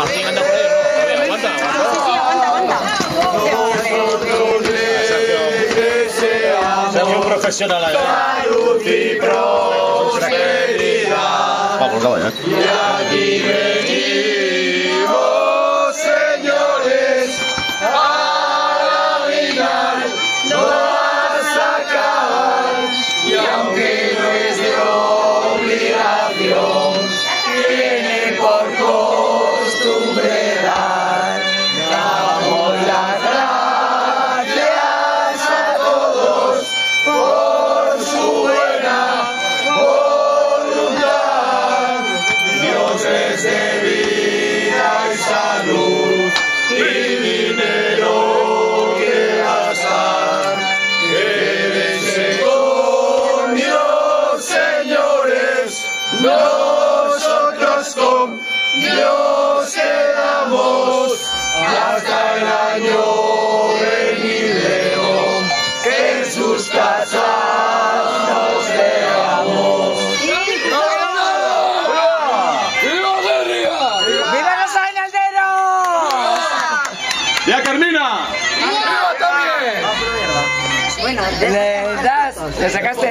Martín anda por ahí, ¿no? A ver, aguanta, aguanta. Sergio profesional ahí. Salud y prosperidad. Vamos, vamos, ya. Y aquí venimos, señores, a brindar, no acabar. Y aunque no es de obligación, tiene por Dé vida y salud y dinero que gastar. Quédense con Dios, señores, nosotros Le das, le sacaste.